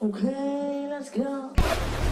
Okay, let's go.